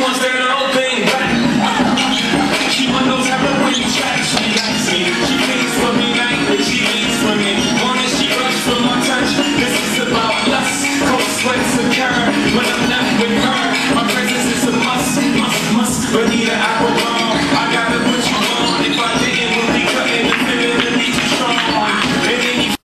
wants that open.